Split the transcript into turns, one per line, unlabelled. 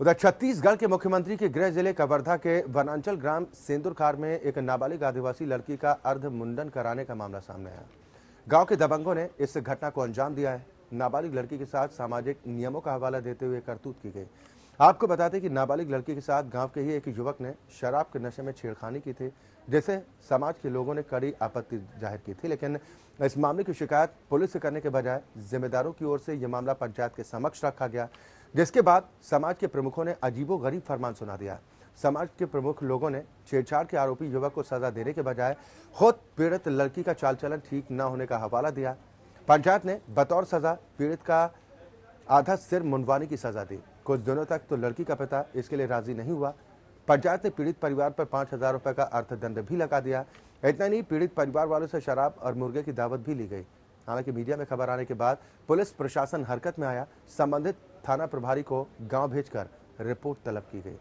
उधर छत्तीसगढ़ के मुख्यमंत्री के गृह ज़िले कवर्धा के वनांचल ग्राम सेंदुरखार में एक नाबालिग आदिवासी लड़की का अर्ध मुंडन कराने का मामला सामने आया। गाँव के दबंगों ने इस घटना को अंजाम दिया है। नाबालिग लड़की के साथ सामाजिक नियमों का हवाला देते हुए करतूत की गई। आपको बताते कि नाबालिग लड़की के साथ गाँव के ही एक युवक ने शराब के नशे में छेड़खानी की थी जिसे समाज के लोगों ने कड़ी आपत्ति ज़ाहिर की थी। लेकिन इस मामले की शिकायत पुलिस से करने के बजाय जिम्मेदारों की ओर से यह मामला पंचायत के समक्ष रखा गया। जिसके बाद समाज के प्रमुखों ने अजीबो गरीब फरमान सुना दिया। समाज के प्रमुख लोगों ने छेड़छाड़ के आरोपी युवक को सजा देने के बजाय खुद पीड़ित लड़की का चाल चलन ठीक न होने का हवाला दिया। पंचायत ने बतौर सजा, पीड़ित का आधा सिर मुंडवाने की सजा दी। कुछ दिनों तक तो लड़की का पिता इसके लिए राज़ी नहीं हुआ। पंचायत ने पीड़ित परिवार पर पाँच हज़ार रुपए का अर्थदंड भी लगा दिया। इतना नहीं, पीड़ित परिवार वालों से शराब और मुर्गे की दावत भी ली गई। हालाँकि मीडिया में खबर आने के बाद पुलिस प्रशासन हरकत में आया। संबंधित थाना प्रभारी को गाँव भेजकर रिपोर्ट तलब की गई।